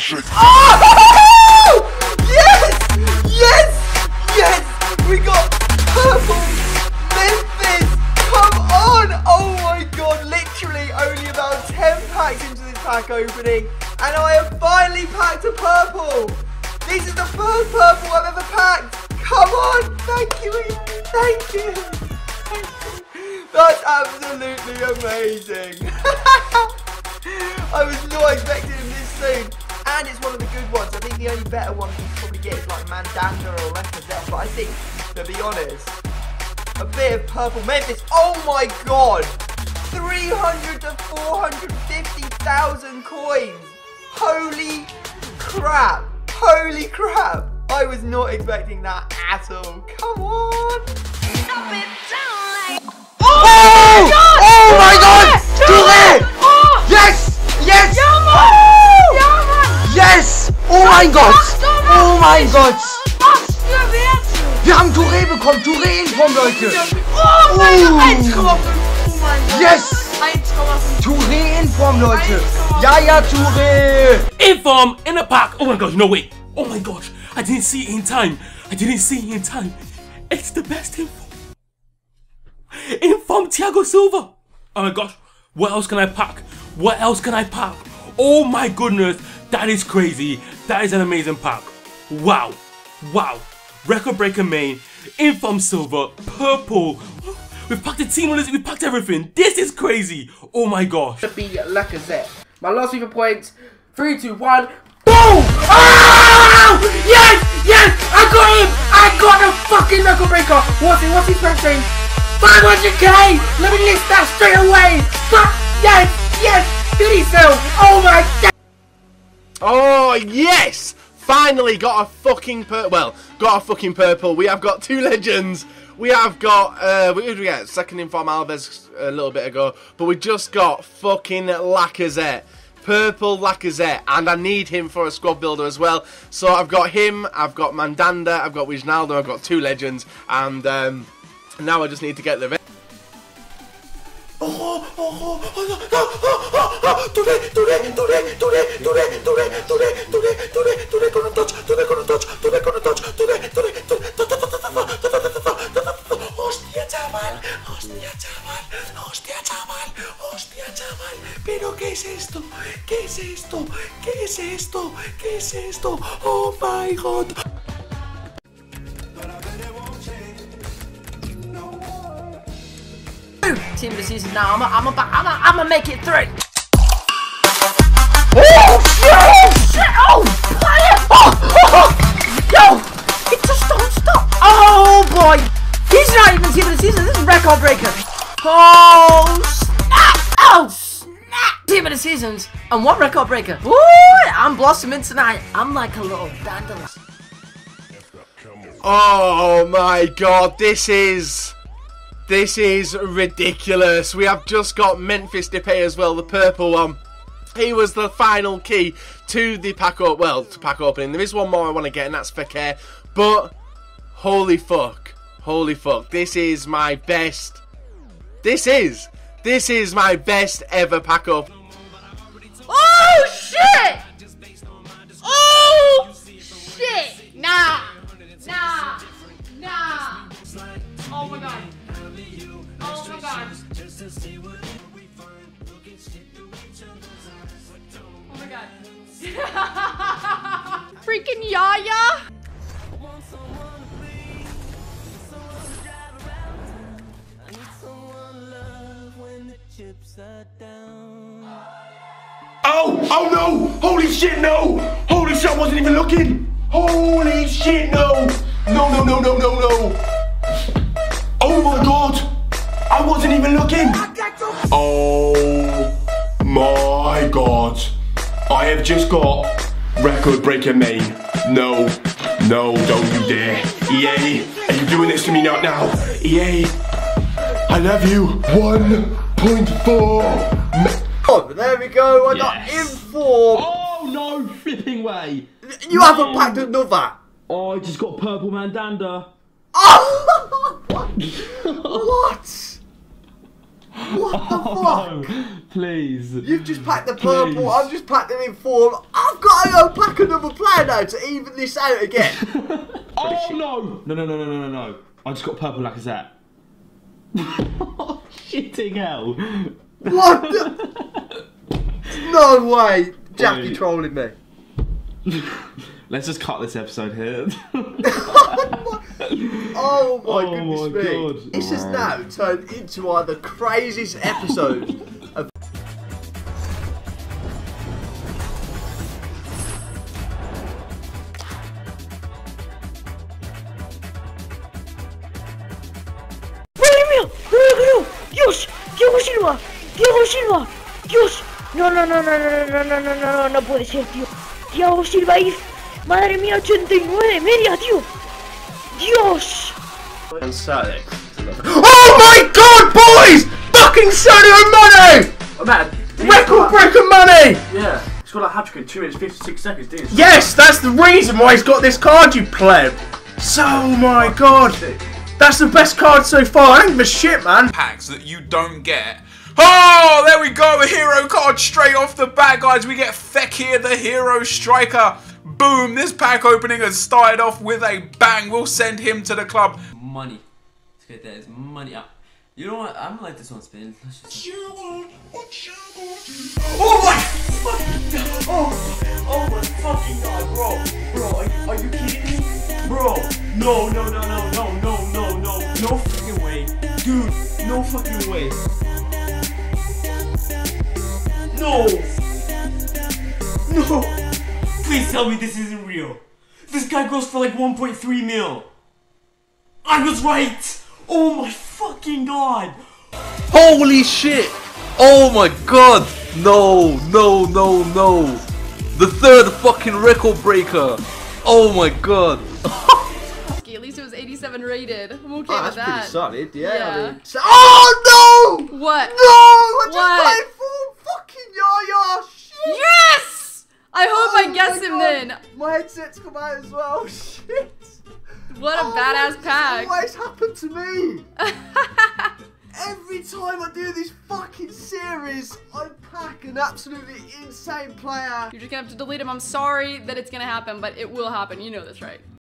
shake. Oh! Yes! Yes! Yes! We got purple Memphis! Come on! Oh my god, literally only about 10 packs into this pack opening, and I have finally packed a purple! This is the first purple I've ever packed! Come on! Thank you. Thank you! Thank you. That's absolutely amazing! better one you probably get is like Mandanda or Lacazette. But I think, to be honest, a bit of purple Memphis. Oh my god! 300 to 450,000 coins. Holy crap. Holy crap. I was not expecting that at all. Come on. Oh! Mein Gott! Was für Werte! Wir haben Touré bekommen! Touré in Form, Leute! Oh mein. Gott! 1,5! Oh mein Gott! Yes! 1,5! Touré in Form, Leute! Ja, ja, Touré! Inform in the pack. Oh my gosh, no way. Oh my gosh, I didn't see it in time. I didn't see it in time. It's the best info. Inform Thiago Silva. Oh my gosh, what else can I pack? What else can I pack? Oh my goodness, that is crazy. That is an amazing pack. Wow, wow. Record breaker Mane, Inform Silva, purple. We've packed the team winners, we packed everything. This is crazy. Oh my gosh. to be Lacazette. My last FIFA points. Three, two, one. Boom! Oh! Yes! Yes! I got him! I got the fucking record breaker! What's it? What's his price range? 500k! Let me list that straight away! Fuck! Yes! Yes! Did he? Oh my god! Oh yes! Finally got a fucking well, got a fucking purple. We have got two legends. We have got uh who did we get? Second in form Alves a little bit ago, but we just got fucking Lacazette. Purple Lacazette, and I need him for a squad builder as well. So I've got him, I've got Mandanda, I've got Wijnaldum, I've got two legends, and um, now I just need to get the. Re- Today, today, today, today, today, today, today, today, today, today, con un touch, today con un touch, today con un touch, today, today, Hostia, chaval, hostia, chaval, hostia, chaval, hostia, chaval. Pero ¿qué es esto? ¿Qué es esto? ¿Qué es esto? ¿Qué es esto? Oh my god. Team season now. I'm gonna I'm I'm I'm gonna make it through. Oh! It! Oh! oh, oh. Yo! It just don't stop! Oh boy! He's not even team of the season. This is record breaker. Oh snap! Oh snap! Team of the seasons and one record breaker. Ooh! I'm blossoming tonight. I'm like a little dandelion. Oh my god, this is this is ridiculous. We have just got Memphis Depay as well, the purple one. He was the final key to the pack up well, to pack opening. There is one more I want to get and that's Fekir. But holy fuck. Holy fuck. This is my best This is this is my best ever pack up. Oh shit! Yaya! Oh, oh no! Holy shit, no! Holy shit, I wasn't even looking! Holy shit, no! No, no, no, no, no, no! Oh my god! I wasn't even looking! Oh my god! I have just got record breaker Mane. No, no, don't you dare. EA, are you doing this to me not now? EA, I love you. 1.4 Oh, there we go. I got Yes. inform. Oh no flipping way! You haven't packed another. Oh, I just got purple mandanda. Oh! what? What the oh, fuck? Oh, please. You've just packed the purple. Please. I've just packed an inform. I I've got to go pack another player now to even this out again. Oh no! No, no, no, no, no, no, no. I just got purple Lacazette. Shitting hell. what the? No way. Jackie Oi. trolling me. Let's just cut this episode here. Oh my Oh goodness my me. God. This has now turned into one of the craziest episodes ¡Dios! ¡Diego Silva! ¡Diego Silva! ¡Dios! No, no, no, no, no, no, no, no, no, no, no puede ser, tío. Diego Silva y... ¡Madre mía! ¡89 de media, tío! ¡Dios! And Saturday. Oh my god, boys! Fucking Sadio Mane! Man, Record breaker money! Yeah, he scored a hat trick in 2 minutes 56 seconds, didn't he? Yes, that's the reason why he's got this card, you pleb. So, oh my god. That's the best card so far. I don't give a shit, man. packs that you don't get. Oh, there we go, a hero card straight off the bat, guys. We get Fekir, the hero striker. Boom, this pack opening has started off with a bang. We'll send him to the club. money. Let's get that. It's money. Uh, You know what? I'm gonna let this one spin. Let's just. Oh my fucking god! Oh, oh my fucking god, bro! Bro, are, are you kidding me? Bro, no, no, no, no, no, no, no, fucking way. Dude, no fucking way. No! No! Please tell me this isn't real. This guy goes for like 1.3 mil. I was right! Oh my fucking god! Holy shit! Oh my god! No, no, no, no! The third fucking record breaker! Oh my god! 87 rated. I'm okay Oh, with that's that. pretty solid, yeah. I mean, so- oh no! What? No! I just What? played for fucking Yaya! Shit! Yes! I hope Oh I guess him God. then. My headset's come out as well. Shit! What a Oh, badass pack. always happened to me. Every time I do this fucking series, I pack an absolutely insane player. You're just gonna have to delete him. I'm sorry that it's gonna happen, but it will happen. You know this, right?